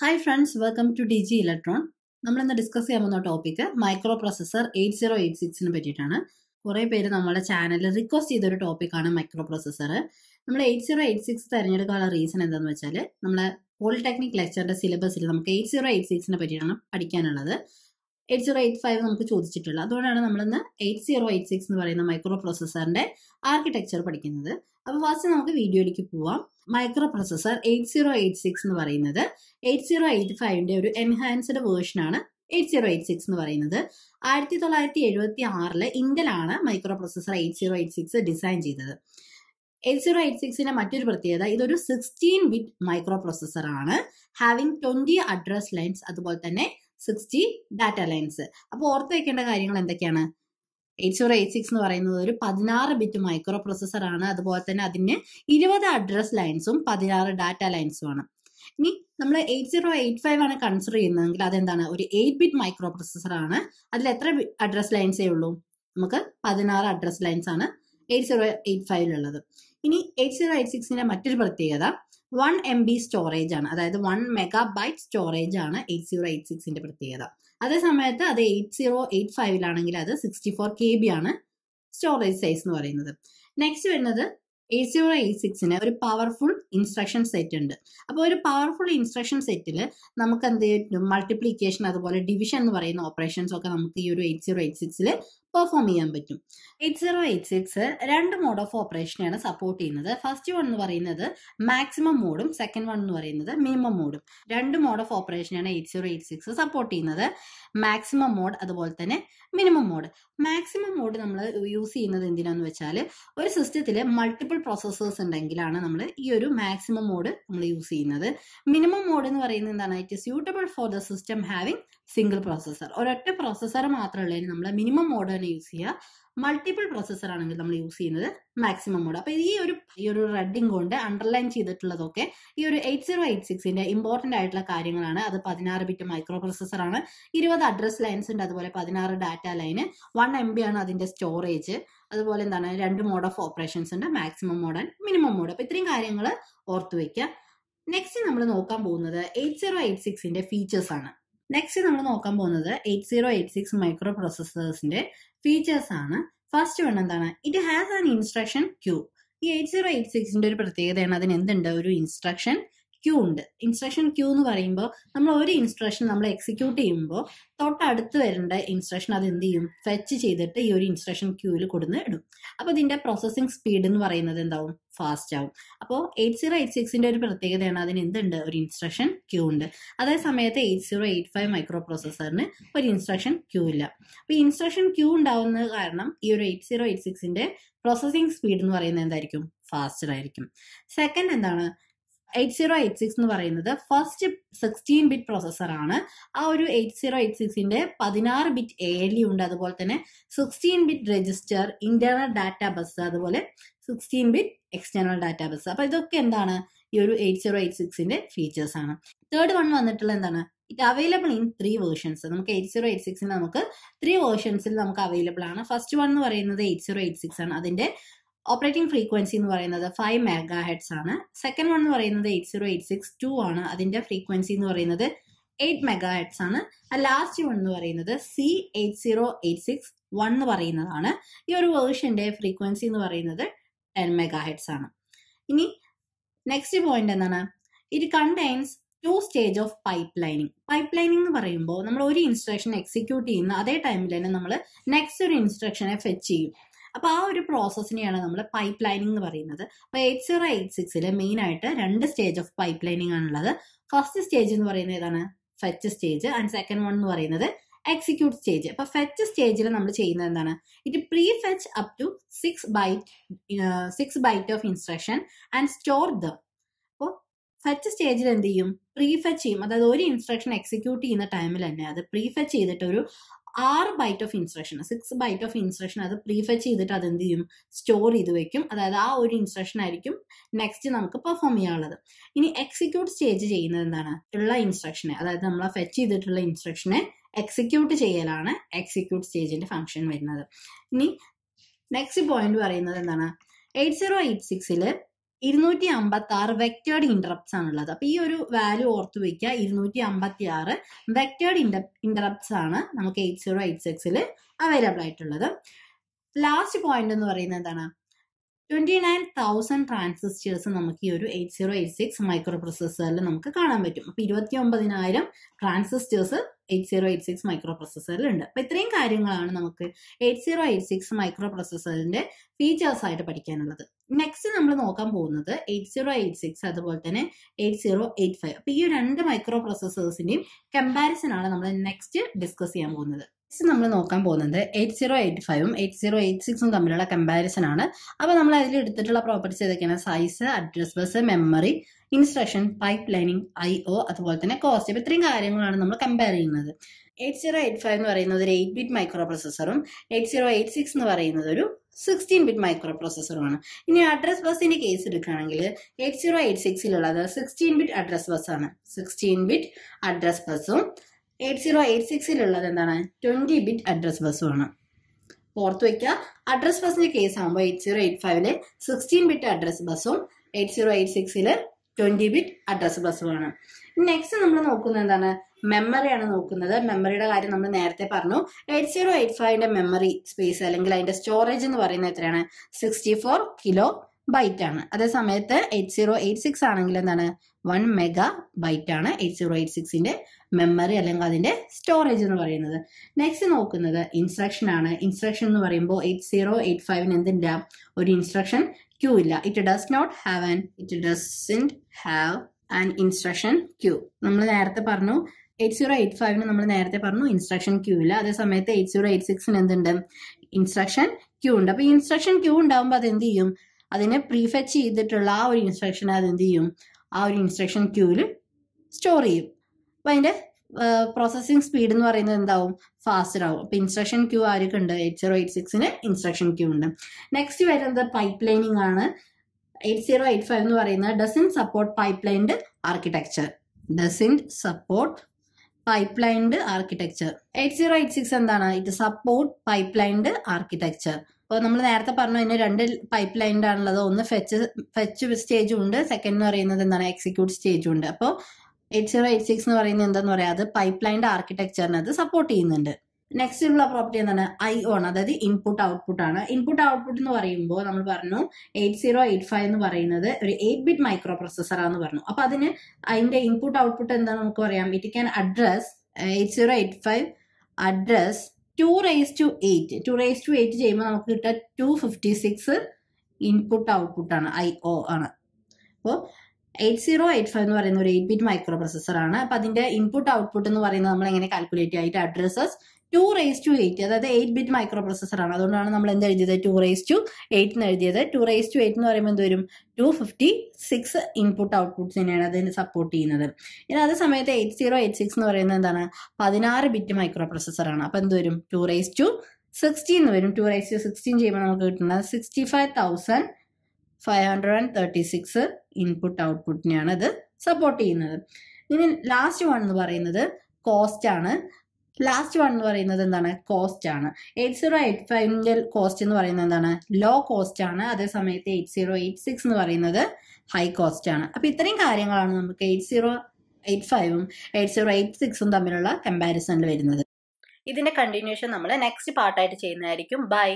Hi friends welcome to D G electron നമ്മൾ ഇന്ന് discuss ചെയ്യാൻ പോകുന്ന topic microprocessor eight zero eight സിക്സിനെ പറ്റിയിട്ടാണ്. കുറേ പേര് നമ്മുടെ ചാനലിൽ റിക്വസ്റ്റ് ചെയ്തൊരു ടോപ്പിക്കാണ് മൈക്രോ പ്രൊസസർ നമ്മൾ എയ്റ്റ് സീറോ എയ്റ്റ് സിക്സ് തിരഞ്ഞെടുക്കാനുള്ള റീസൺ എന്താണെന്ന് വെച്ചാൽ നമ്മളെ പോളിടെക്നിക് ലെക്ചറിന്റെ സിലബസിൽ നമുക്ക് എയ്റ്റ് സീറോ എയ്റ്റ് സിക്സിനെ പറ്റിയാണ് പഠിക്കാനുള്ളത്. എയ്റ്റ് സീറോ എയ്റ്റ് ഫൈവ് നമുക്ക് ചോദിച്ചിട്ടുള്ളത്. അതുകൊണ്ടാണ് നമ്മളിന്ന് എയ്റ്റ് സീറോ എയ്റ്റ് സിക്സ് എന്ന് പറയുന്ന മൈക്രോ പ്രൊസസറിന്റെ ആർക്കിടെക്ചർ പഠിക്കുന്നത്. അപ്പോൾ ഫസ്റ്റ് നമുക്ക് വീഡിയോയിലേക്ക് പോവാം. Microprocessor eight zero eight six എന്ന് പറയുന്നത് എയ്റ്റ് സീറോ എയ്റ്റ് ഫൈവിന്റെ ഒരു എൻഹാൻസ്ഡ് വേർഷനാണ് എയ്റ്റ് സീറോ എയ്റ്റ് സിക്സ് എന്ന് പറയുന്നത്. ആയിരത്തി തൊള്ളായിരത്തി എഴുപത്തി ആറിൽ ഇന്ത്യയിലാണ് microprocessor eight zero eight six design ചെയ്തത്. എയ്റ്റ് സീറോ എയ്റ്റ് സിക്സിന്റെ മറ്റൊരു പ്രത്യേകത ഇതൊരു സിക്സ്റ്റീൻ ബിറ്റ് മൈക്രോ പ്രൊസസർ ആണ്. ഹാവിംഗ് ട്വന്റി അഡ്രസ് ലൈൻസ് അതുപോലെ തന്നെ സിക്സ്റ്റി ഡാറ്റ ലൈൻസ് അപ്പോൾ ഓർത്ത് വെക്കേണ്ട കാര്യങ്ങൾ എന്തൊക്കെയാണ്? എയ്റ്റ് സീറോ എയ്റ്റ് സിക്സ് എന്ന് പറയുന്നത് ഒരു പതിനാറ് ബിറ്റ് മൈക്രോ പ്രൊസസർ ആണ്. അതുപോലെ തന്നെ അതിന് ഇരുപത് അഡ്രസ് ലൈൻസും പതിനാറ് ഡാറ്റ ലൈൻസും ആണ്. ഇനി നമ്മൾ എയ്റ്റ് സീറോ എയ്റ്റ് ഫൈവ് ആണ് കൺസിഡർ ചെയ്യുന്നതെങ്കിൽ അതെന്താണ്? ഒരു എയ്റ്റ് ബിറ്റ് മൈക്രോ പ്രൊസസർ ആണ്. അതിൽ എത്ര അഡ്രസ് ലൈൻസേ ഉള്ളൂ? നമുക്ക് പതിനാറ് അഡ്രസ് ലൈൻസ് ആണ് എയ്റ്റ് സീറോ എയ്റ്റ് ഫൈവിലുള്ളത് ഇനി എയ്റ്റ് സീറോ എയ്റ്റ് സിക്സിന്റെ മറ്റൊരു പ്രത്യേകത വൺ എം ബി സ്റ്റോറേജ് ആണ്. അതായത് വൺ മെഗാ ബൈറ്റ് സ്റ്റോറേജ് ആണ് എയ്റ്റ് സീറോ എയ്റ്റ് സിക്സിന്റെ പ്രത്യേകത. അതേ സമയത്ത് അത് എയ്റ്റ് സീറോ എയ്റ്റ് ഫൈവിലാണെങ്കിൽ അത് സിക്സ്റ്റി ഫോർ കെ ബി ആണ് സ്റ്റോറേജ് സൈസ് എന്ന് പറയുന്നത്. നെക്സ്റ്റ് വരുന്നത് എയ്റ്റ് സീറോ എയ്റ്റ് സിക്സിന് ഒരു പവർഫുൾ ഇൻസ്ട്രക്ഷൻ സെറ്റ് ഉണ്ട്. അപ്പോൾ ഒരു പവർഫുൾ ഇൻസ്ട്രക്ഷൻ സെറ്റിൽ നമുക്ക് എന്ത് മൾട്ടിപ്ലിക്കേഷൻ അതുപോലെ ഡിവിഷൻ എന്ന് പറയുന്ന ഓപ്പറേഷൻസ് ഒക്കെ നമുക്ക് ഈ ഒരു എയ്റ്റ് സീറോ എയ്റ്റ് സിക്സിൽ പെർഫോം ചെയ്യാൻ പറ്റും. എയ്റ്റ് സീറോ എയ്റ്റ് സിക്സ് രണ്ട് മോഡ് ഓഫ് ഓപ്പറേഷനെയാണ് സപ്പോർട്ട് ചെയ്യുന്നത്. ഫസ്റ്റ് വൺ എന്ന് പറയുന്നത് മാക്സിമം മോഡും സെക്കൻഡ് വൺ എന്ന് പറയുന്നത് മിനിമം മോഡും. രണ്ട് mode of ഓപ്പറേഷനാണ് eight zero eight six support ചെയ്യുന്നത്. മാക്സിമം മോഡ് അതുപോലെ തന്നെ മിനിമം മോഡ്. മാക്സിമം മോഡ് നമ്മൾ യൂസ് ചെയ്യുന്നത് എന്തിനാന്ന് വെച്ചാൽ ഒരു സിസ്റ്റത്തിൽ മൾട്ടിപ്പിൾ പ്രോസസ്സേഴ്സ് ഉണ്ടെങ്കിലാണ് നമ്മൾ ഈ ഒരു മാക്സിമം മോഡ് നമ്മൾ യൂസ് ചെയ്യുന്നത്. മിനിമം മോഡ് എന്ന് പറയുന്നത് എന്താണ്? It suitable for the system having single processor ഒരൊറ്റ പ്രോസസ്സർ മാത്രമുള്ളതിന് നമ്മൾ മിനിമം മോഡാണ് യൂസ് ചെയ്യുക. മൾട്ടിപ്പിൾ പ്രോസസ്സർ ആണെങ്കിൽ നമ്മൾ യൂസ് ചെയ്യുന്നത് മാക്സിമം മോഡ് അപ്പോൾ ഈ ഒരു ഈ ഒരു റെഡിങ് കൊണ്ട് അണ്ടർലൈൻ ചെയ്തിട്ടുള്ളതൊക്കെ ഈ ഒരു എയ്റ്റ് സീറോ എയ്റ്റ് സിക്സിന്റെ ഇമ്പോർട്ടന്റ് ആയിട്ടുള്ള കാര്യങ്ങളാണ്. അത് പതിനാറ് ബിറ്റ് മൈക്രോ പ്രോസസ്സർ ആണ്. ഇരുപത് അഡ്രസ് ലൈൻസ് ഉണ്ട്. അതുപോലെ പതിനാറ് data line one M B ആണ് അതിന്റെ സ്റ്റോറേജ് അതുപോലെ എന്താണ്? രണ്ട് മോഡ് ഓഫ് ഓപ്പറേഷൻസ് ഉണ്ട്. Maximum mode and minimum mode അപ്പോൾ ഇത്രയും കാര്യങ്ങൾ ഓർത്തു വെക്കുക നെക്സ്റ്റ് നമ്മൾ നോക്കാൻ പോകുന്നത് എയ്റ്റ് സീറോ എയ്റ്റ് സിക്സിന്റെ ഫീച്ചേഴ്സ് ആണ്. നെക്സ്റ്റ് നമ്മൾ നോക്കാൻ പോകുന്നത് eight zero eight six micro പ്രോസസേഴ്സിന്റെ ഫീച്ചേഴ്സ് ആണ് ഫസ്റ്റ് വൺ എന്താണ്? It has an instruction queue ഈ എയ്റ്റ് സീറോ എയ്റ്റ് സിക്സിന്റെ ഒരു പ്രത്യേകതയാണ് അതിന് എന്തുണ്ട്? ഒരു ഇൻസ്ട്രക്ഷൻ ക്യൂ ഉണ്ട്. ഇൻസ്ട്രക്ഷൻ ക്യൂ എന്ന് പറയുമ്പോൾ നമ്മൾ ഒരു ഇൻസ്ട്രക്ഷൻ നമ്മൾ എക്സിക്യൂട്ട് ചെയ്യുമ്പോൾ തൊട്ടടുത്ത് വരേണ്ട ഇൻസ്ട്രക്ഷൻ അത് എന്ത് ചെയ്യും? ഫെച്ച് ചെയ്തിട്ട് ഈ ഒരു ഇൻസ്ട്രക്ഷൻ ക്യൂവിൽ കൊടുന്ന് ഇടും. അപ്പോൾ ഇതിന്റെ പ്രോസസ്സിംഗ് സ്പീഡ് എന്ന് പറയുന്നത് എന്താവും? ഫാസ്റ്റ് ആവും. അപ്പോൾ എയ്റ്റ് സീറോ എയ്റ്റ് സിക്സിന്റെ ഒരു പ്രത്യേകതയാണ് അതിന് എന്തുണ്ട്? ഒരു ഇൻസ്ട്രക്ഷൻ ക്യൂ ഉണ്ട്. അതേ സമയത്ത് eight zero eight five micro പ്രോസസ്സറിന് ഒരു ഇൻസ്ട്രക്ഷൻ ക്യൂ ഇല്ല. അപ്പോൾ ഈ ഇൻസ്ട്രക്ഷൻ ക്യൂ ഉണ്ടാവുന്ന കാരണം ഈ ഒരു എയ്റ്റ് സീറോ എയ്റ്റ് സിക്സിന്റെ പ്രോസസ്സിംഗ് സ്പീഡ് എന്ന് പറയുന്നത് എന്തായിരിക്കും? ഫാസ്റ്റർ ആയിരിക്കും. സെക്കൻഡ് എന്താണ്? എയ്റ്റ് സീറോ എയ്റ്റ് സിക്സ് എന്ന് പറയുന്നത് ഫസ്റ്റ് സിക്സ്റ്റീൻ ബിറ്റ് പ്രോസസർ ആണ്. ആ ഒരു എയ്റ്റ് സീറോ എയ്റ്റ് സിക്സിന്റെ പതിനാറ് ബിറ്റ് എ എൽ യു ഉണ്ട്. അതുപോലെ തന്നെ sixteen bit register internal data bus അതുപോലെ sixteen bit external data bus അപ്പൊ ഇതൊക്കെ എന്താണ്? ഈ ഒരു എയ്റ്റ് സീറോ എയ്റ്റ് സിക്സിന്റെ ഫീച്ചേഴ്സ് ആണ്. തേർഡ് വൺ വന്നിട്ടുള്ള എന്താണ്? It available in three versions നമുക്ക് എയ്റ്റ് സീറോ എയ്റ്റ് സിക്സിന് നമുക്ക് ത്രീ വേർഷൻസിൽ നമുക്ക് അവൈലബിൾ ആണ്. ഫസ്റ്റ് വൺ എന്ന് പറയുന്നത് എയ്റ്റ് സീറോ എയ്റ്റ് സിക്സ് ആണ്. അതിന്റെ ഓപ്പറേറ്റിംഗ് ഫ്രീക്വൻസി എന്ന് പറയുന്നത് ഫൈവ് മെഗാ ഹെഡ്സ് ആണ്. സെക്കൻഡ് വൺ എന്ന് പറയുന്നത് eight zero eight six two ആണ്. അതിന്റെ ഫ്രീക്വൻസി എന്ന് പറയുന്നത് എയ്റ്റ് മെഗാ ഹെഡ്സ് ആണ് ലാസ്റ്റ് വൺ എന്ന് പറയുന്നത് C eight zero eight six one എന്ന് പറയുന്നതാണ്. ഈ ഒരു വേർഷന്റെ ഫ്രീക്വൻസി എന്ന് പറയുന്നത് ടെൻ മെഗാ ഹെഡ്സ് ആണ്. ഇനി നെക്സ്റ്റ് പോയിന്റ് എന്താണ്? It contains two stage of pipelining pipelining എന്ന് പറയുമ്പോൾ നമ്മൾ ഒരു ഇൻസ്ട്രക്ഷൻ എക്സിക്യൂട്ട് ചെയ്യുന്ന അതേ ടൈമിൽ തന്നെ നമ്മൾ നെക്സ്റ്റ് ഒരു ഇൻസ്ട്രക്ഷനെ ഫെച്ച് ചെയ്യും. അപ്പൊ ആ ഒരു പ്രോസസ്സിനെയാണ് നമ്മൾ പൈപ്പ് ലൈനിങ് എന്ന് പറയുന്നത്. അപ്പോൾ എയ്റ്റ് സീറോ എയ്റ്റ് സിക്സിൽ മെയിൻ ആയിട്ട് രണ്ട് സ്റ്റേജ് ഓഫ് പൈപ്പ് ലൈനിങ് ആണുള്ളത്. ഫസ്റ്റ് സ്റ്റേജ് എന്ന് പറയുന്നത് ഏതാണ്? Fetch stage and second one എന്ന് പറയുന്നത് എക്സിക്യൂട്ട് സ്റ്റേജ് അപ്പൊ ഫെച്ച് സ്റ്റേജിൽ നമ്മൾ ചെയ്യുന്നത് എന്താണ്? It prefetch up to six byte six byte of instruction and store the അപ്പോൾ ഫെച്ച് സ്റ്റേജിൽ എന്ത് ചെയ്യും? പ്രീ ഫെച്ച് ചെയ്യും. അതായത് ഒരു ഇൻസ്ട്രക്ഷൻ എക്സിക്യൂട്ട് ചെയ്യുന്ന ടൈമിൽ തന്നെ അത് പ്രീ ഫെച്ച് ചെയ്തിട്ട് ഒരു ആറ് byte of instruction six byte of instruction അത് പ്രീഫെച്ച് ചെയ്തിട്ട് അത് എന്ത് ചെയ്യും? സ്റ്റോർ ചെയ്ത് വെക്കും. അതായത് ആ ഒരു ഇൻസ്ട്രക്ഷൻ ആയിരിക്കും നെക്സ്റ്റ് നമുക്ക് പെർഫോം ചെയ്യാനുള്ളത്. ഇനി എക്സിക്യൂട്ട് സ്റ്റേജ് ചെയ്യുന്നത് എന്താണ്? ഉള്ള ഇൻസ്ട്രക്ഷനെ അതായത് നമ്മൾ ഫെച്ച് ചെയ്തിട്ടുള്ള ഇൻസ്ട്രക്ഷനെ എക്സിക്യൂട്ട് ചെയ്യലാണ് എക്സിക്യൂട്ട് സ്റ്റേജിന്റെ ഫംഗ്ഷൻ വരുന്നത്. ഇനി നെക്സ്റ്റ് പോയിന്റ് പറയുന്നത് എന്താണ്? എയ്റ്റ് സീറോ എയ്റ്റ് സിക്സിൽ ഇരുന്നൂറ്റി അമ്പത്തി ആറ് വെക്റ്റേഡ് ഇന്ററപ്റ്റ്സ് ആണുള്ളത്. അപ്പൊ ഈ ഒരു വാല്യൂ ഓർത്തു വെക്കുക ഇരുന്നൂറ്റി അമ്പത്തി ആറ് വെക്റ്റേഡ് ഇന്ററപ്റ്റ്സ് ആണ് നമുക്ക് എയ്റ്റ് സീറോ എയ്റ്റ് സിക്സിൽ അവൈലബിൾ ആയിട്ടുള്ളത്. ലാസ്റ്റ് പോയിന്റ് എന്ന് പറയുന്നത് എന്താണ്? ട്വന്റി നയൻ തൗസൻഡ് ട്രാൻസിസ്റ്റേഴ്സ് നമുക്ക് ഈ ഒരു എയ്റ്റ് സീറോ എയ്റ്റ് സിക്സ് മൈക്രോ പ്രൊസസ്സറിൽ നമുക്ക് കാണാൻ പറ്റും. അപ്പൊ ഇരുപത്തി ഒമ്പതിനായിരം transistors eight zero eight six micro പ്രൊസസ്സറിലുണ്ട് അപ്പൊ ഇത്രയും കാര്യങ്ങളാണ് നമുക്ക് എയ്റ്റ് സീറോ എയ്റ്റ് സിക്സ് മൈക്രോ പ്രൊസസ്സറിന്റെ ഫീച്ചേഴ്സ് ആയിട്ട് പഠിക്കാനുള്ളത്. നെക്സ്റ്റ് നമ്മൾ നോക്കാൻ പോകുന്നത് എയ്റ്റ് സീറോ എയ്റ്റ് സിക്സ് അതുപോലെ തന്നെ എയ്റ്റ് സീറോ എയ്റ്റ് ഫൈവ്. അപ്പൊ ഈ രണ്ട് മൈക്രോ പ്രൊസസ്സേഴ്സിന്റെയും കമ്പാരിസൺ ആണ് നമ്മൾ നെക്സ്റ്റ് ഡിസ്കസ് ചെയ്യാൻ പോകുന്നത്. നെക്സ്റ്റ് നമ്മൾ നോക്കാൻ പോകുന്നത് എയ്റ്റ് സീറോ എയ്റ്റ് ഫൈവും എയ്റ്റ് സീറോ എയ്റ്റ് സിക്സും തമ്മിലുള്ള കമ്പാരിസൺ ആണ് അപ്പോൾ നമ്മൾ അതിൽ എടുത്തിട്ടുള്ള പ്രോപ്പർട്ടീസ് ഏതൊക്കെയാണ്? Size address bus memory instruction pipelining I O അതുപോലെ തന്നെ കോസ്റ്റ് ഇപ്പം ഇത്രയും കാര്യങ്ങളാണ് നമ്മൾ കമ്പയർ ചെയ്യുന്നത്. എയ്റ്റ് സീറോ എയ്റ്റ് ഫൈവ് എന്ന് പറയുന്നത് ഒരു എയ്റ്റ് ബിറ്റ് മൈക്രോ പ്രൊസസ്സറും എയ്റ്റ് സീറോ എയ്റ്റ് സിക്സ് എന്ന് പറയുന്നത് ഒരു സിക്സ്റ്റീൻ ബിറ്റ് മൈക്രോ പ്രൊസസ്സറുമാണ് ഇനി അഡ്രസ് ബസ്സിന്റെ കേസ് എടുക്കുകയാണെങ്കിൽ എയ്റ്റ് സീറോ എയ്റ്റ് സിക്സിലുള്ളത് സിക്സ്റ്റീൻ ബിറ്റ് അഡ്രസ് ബസ്സാണ് സിക്സ്റ്റീൻ ബിറ്റ് അഡ്രസ് ബസ്സും എയ്റ്റ് സീറോ എയ്റ്റ് സിക്സിലുള്ളത് എന്താണ്? ട്വന്റി ബിറ്റ് അഡ്രസ് ബസ്സുമാണ് ഓർത്ത് വെക്കുക അഡ്രസ് ബസ്സിന്റെ കേസ് ആകുമ്പോൾ എയ്റ്റ് സീറോ എയ്റ്റ് ഫൈവിൽ സിക്സ്റ്റീൻ ബിറ്റ് അഡ്രസ് ബസ്സും എയ്റ്റ് സീറോ എയ്റ്റ് സിക്സിൽ ട്വന്റി ബിറ്റ് അഡ്രസ് ബസ്സുമാണ് നെക്സ്റ്റ് നമ്മൾ നോക്കുന്നത് എന്താണ്? മെമ്മറിയാണ് നോക്കുന്നത്. മെമ്മറിയുടെ കാര്യം നമ്മൾ നേരത്തെ പറഞ്ഞു. എയ്റ്റ് സീറോ എയ്റ്റ് ഫൈവിന്റെ മെമ്മറി സ്പേസ് അല്ലെങ്കിൽ അതിന്റെ സ്റ്റോറേജ് എന്ന് പറയുന്നത് എത്രയാണ്? സിക്സ്റ്റി ഫോർ കിലോ ബൈറ്റ് ആണ്. അതേ സമയത്ത് എയ്റ്റ് സീറോ എയ്റ്റ് സിക്സ് ആണെങ്കിൽ എന്താണ്? വൺ മെഗാ ബൈറ്റ് ആണ് എയ്റ്റ് സീറോ എയ്റ്റ് സിക്സിന്റെ മെമ്മറി അല്ലെങ്കിൽ അതിന്റെ സ്റ്റോറേജ് എന്ന് പറയുന്നത്. നെക്സ്റ്റ് നോക്കുന്നത് ഇൻസ്ട്രക്ഷൻ ആണ്. ഇൻസ്ട്രക്ഷൻ എന്ന് പറയുമ്പോൾ എയ്റ്റ് സീറോ എയ്റ്റ് ഫൈവിന് എന്തിന്റെ ഒരു ഇൻസ്ട്രക്ഷൻ ക്യൂ ഇല്ല it does not have an it doesn't have an instruction queue നമ്മൾ നേരത്തെ പറഞ്ഞു എയ്റ്റ് സീറോ എയ്റ്റ് ഫൈവിന് നമ്മൾ നേരത്തെ പറഞ്ഞു ഇൻസ്ട്രക്ഷൻ ക്യൂ ഇല്ല. അതേ സമയത്ത് എയ്റ്റ് സീറോ എയ്റ്റ് സിക്സിന് എന്തുണ്ട്? ഇൻസ്ട്രക്ഷൻ ക്യൂ ഉണ്ട്. അപ്പൊ ഇൻസ്ട്രക്ഷൻ ക്യൂ ഉണ്ടാകുമ്പോൾ അത് എന്ത് ചെയ്യും? അതിനെ പ്രീഫെച്ച് ചെയ്തിട്ടുള്ള ആ ഒരു ഇൻസ്ട്രക്ഷൻ അത് എന്ത് ചെയ്യും? ആ ഒരു ഇൻസ്ട്രക്ഷൻ ക്യൂവിൽ സ്റ്റോർ ചെയ്യും. അപ്പൊ അതിന്റെ പ്രോസസ്സിംഗ് സ്പീഡ് എന്ന് പറയുന്നത് എന്താവും? ഫാസ്റ്റർ ആവും അപ്പൊ ഇൻസ്ട്രക്ഷൻ ക്യൂ ആർക്ക് ഉണ്ട് എയ്റ്റ് സീറോ എയ്റ്റ് സിക്സിന് ഇൻസ്ട്രക്ഷൻ ക്യൂ ഉണ്ട്. നെക്സ്റ്റ് വരുന്നത് പൈപ്പ് ലൈനിങ് ആണ്. എയ്റ്റ് സീറോ എയ്റ്റ് ഫൈവ് എന്ന് പറയുന്നത് doesn't support pipelined architecture doesn't support pipelined architecture eight zero eight six എന്താണ്? It support pipelined architecture അപ്പോൾ നമ്മൾ നേരത്തെ പറഞ്ഞു അതിന് രണ്ട് പൈപ്പ് ലൈൻഡ് ആണുള്ളത്. ഒന്ന് ഫെച്ച് ഫെച്ച് സ്റ്റേജും ഉണ്ട്. സെക്കൻഡ് എന്ന് പറയുന്നത് എന്താണ്? എക്സിക്യൂട്ട് സ്റ്റേജും ഉണ്ട്. അപ്പോൾ എയ്റ്റ് സീറോ എയ്റ്റ് സിക്സ് എന്ന് പറയുന്നത് എന്താന്ന് പറയാം അത് പൈപ്പ് ലൈന്റെ ആർക്കിടെക്ചറിനെ അത് സപ്പോർട്ട് ചെയ്യുന്നുണ്ട്. നെക്സ്റ്റ് ഉള്ള പ്രോപ്പർട്ടി എന്താണ്? ഐ ഓൺ അതായത് ഇൻപുട്ട് ഔട്ട്പുട്ട് ആണ്. ഇൻപുട്ട് ഔട്ട്പുട്ട് എന്ന് പറയുമ്പോൾ നമ്മൾ പറഞ്ഞു എയ്റ്റ് സീറോ എയ്റ്റ് ഫൈവ് എന്ന് പറയുന്നത് ഒരു എയ്റ്റ് ബിറ്റ് മൈക്രോ പ്രൊസസ്സറാന്ന് പറഞ്ഞു. അപ്പൊ അതിന് അതിന്റെ ഇൻപുട്ട് ഔട്ട്പുട്ട് എന്താണെന്ന് നമുക്ക് പറയാം? It can address eight zero eight five address two raise to eight two raise to eight ചെയ്യുമ്പോൾ നമുക്ക് കിട്ടുക two fifty six input output ആണ് ഐ ഒ ആണ്. അപ്പോൾ എയ്റ്റ് സീറോ എയ്റ്റ് ഫൈവ് എന്ന് പറയുന്ന ഒരു എയ്റ്റ് ബിറ്റ് മൈക്രോ പ്രൊസസർ ആണ് അപ്പൊ അതിന്റെ ഇൻപുട്ട് ഔട്ട്പുട്ട് എന്ന് പറയുന്നത് നമ്മൾ എങ്ങനെ കാൽക്കുലേറ്റ് ആയിട്ട് addresses two raise to eight അതായത് എയ്റ്റ് ബിറ്റ് മൈക്രോ പ്രൊസസർ ആണ്. അതുകൊണ്ടാണ് നമ്മൾ എന്ത് എഴുതിയത്? ടു റേസ് ടു എയ്റ്റ് എന്ന് എഴുതിയത്. ടു റേസ് ടു എയ്റ്റ് എന്ന് പറയുമ്പോൾ എന്ത് വരും? ടു ഫിഫ്റ്റി സിക്സ് ഇൻപുട്ട് ഔട്ട്പുട്ട്സിനെയാണ് അതിന് സപ്പോർട്ട് ചെയ്യുന്നത്. ഇനി അതേ സമയത്ത് എയ്റ്റ് സീറോ എയ്റ്റ് സിക്സ് എന്ന് പറയുന്നത് എന്താണ്? പതിനാറ് ബിറ്റ് മൈക്രോ പ്രൊസസർ ആണ്. അപ്പൊ എന്ത് വരും? ടു റേസ് ടു സിക്സ്റ്റീൻ എന്ന് വരും. ടു റേസ് ടു സിക്സ്റ്റീൻ ചെയ്യുമ്പോൾ നമുക്ക് കിട്ടുന്നത് sixty five thousand five hundred and thirty six input ഔട്ട്പുട്ടിനെയാണ് ഇത് സപ്പോർട്ട് ചെയ്യുന്നത്. ഇനി ലാസ്റ്റ് വൺ എന്ന് പറയുന്നത് കോസ്റ്റ് ആണ്. ലാസ്റ്റ് വൺ എന്ന് പറയുന്നത് എന്താണ്? കോസ്റ്റ് ആണ്. എയ്റ്റ് സീറോ എയ്റ്റ് ഫൈവിന്റെ കോസ്റ്റ് എന്ന് പറയുന്നത് എന്താണ്? ലോ കോസ്റ്റ് ആണ്. അതേ സമയത്ത് എയ്റ്റ് സീറോ എയ്റ്റ് സിക്സ് എന്ന് പറയുന്നത് ഹൈ കോസ്റ്റ് ആണ്. അപ്പൊ ഇത്രയും കാര്യങ്ങളാണ് നമുക്ക് എയ്റ്റ് സീറോ എയ്റ്റ് ഫൈവും എയ്റ്റ് സീറോ എയ്റ്റ് സിക്സും തമ്മിലുള്ള കമ്പാരിസണിൽ വരുന്നത്. ഇതിന്റെ കണ്ടിന്യൂഷൻ നമ്മൾ നെക്സ്റ്റ് പാർട്ടായിട്ട് ചെയ്യുന്നതായിരിക്കും. ബൈ